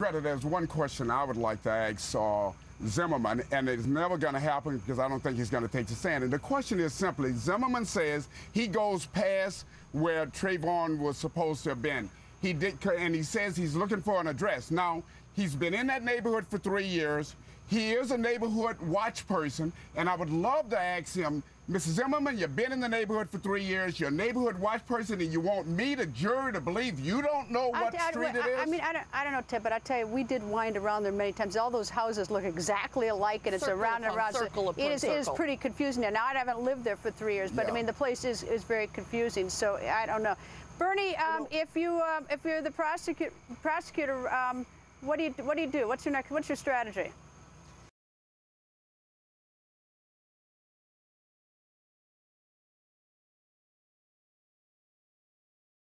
Greta, there's one question I would like to ask Zimmerman, and it's never going to happen because I don't think he's going to take the stand. And the question is simply Zimmerman says he goes past where Trayvon was supposed to have been. He did, and he says he's looking for an address. Now, he's been in that neighborhood for three years. He is a neighborhood watch person, and I would love to ask him, Mr. Zimmerman, you've been in the neighborhood for three years. You're a neighborhood watch person, and you want me, the jury, to believe you don't know what I, I, street I, it is? I mean, I don't, I don't know, Ted, but I tell you, we did wind around there many times. All those houses look exactly alike, and it's Circle around and upon around. circle so upon it is, it is pretty confusing now. Now, I haven't lived there for three years, but Yeah. I mean, the place is, is very confusing. So I don't know. Bernie, um, if you um, if you're the prosecutor, prosecutor, um, what do you what do you do? What's your next? What's your strategy?